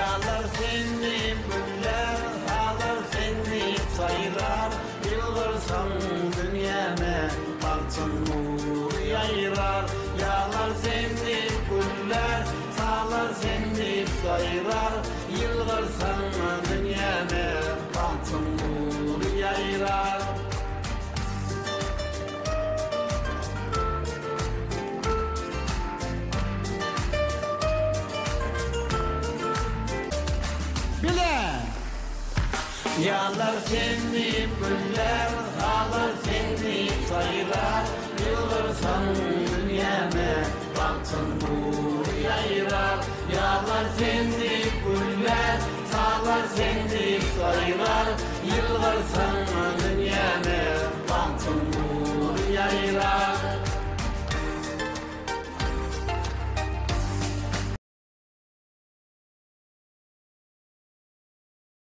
Yağlar seni güller Sağlar seni sayırar Yıldırsan dünyeme Baktın nuru yayrar Yağlar seni güller Sağlar seni sayırar Yıldırsan bile. Yalar seni güller alır seni sayılar. Yılırsan dünyeme baktın bu yayrar Yalar seni güller sağlar seni sayılar. Yılırsan dünyeme baktın bu yayrar